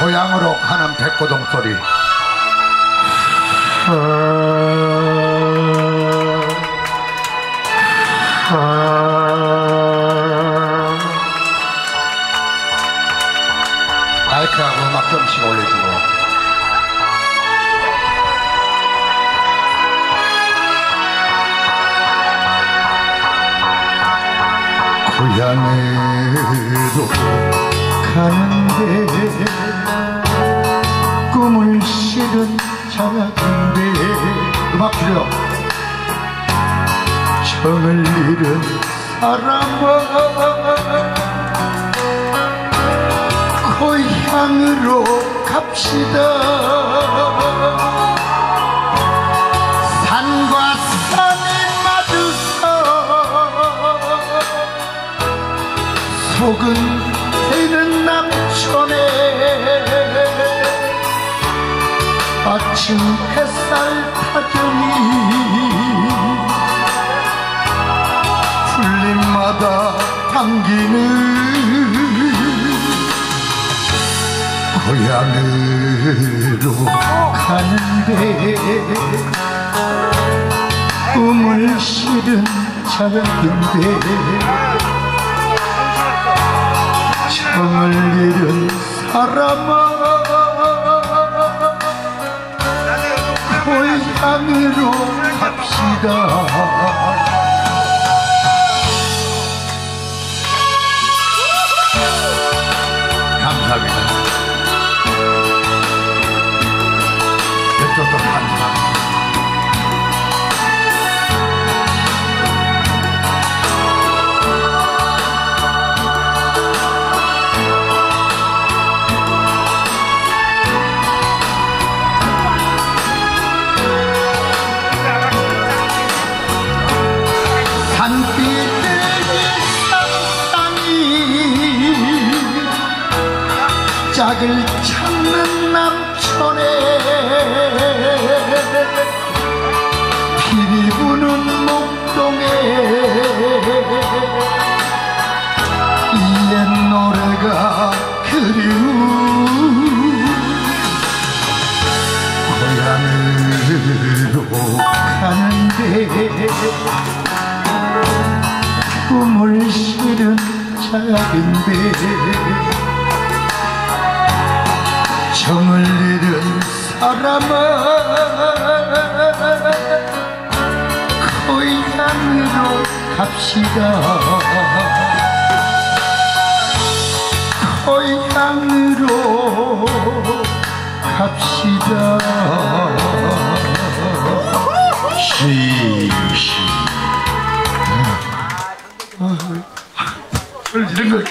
고향으로 가는 백고동 소리. 마이크하고 음악 좀씩 올려주고. 고향으로 가는데 꿈을 실은 자라인데. 음악 줄여 정을 잃은 사람아 고향으로 갑시다. 속은 남촌에 아침 햇살 타전이 풀림마다 당기는 고향으로 가는데 꿈을 실은 작은데 정을 잃은 사람아 고향으로 갑시다 짝을 찾는 남촌에 피리 부는 목동에 이옛 노래가 그리운 고향으로 가는데 꿈을 실은 작은데 정을 잃은 사람아 고향으로 갑시다. 고향으로 갑시다. 시시. 이런 걸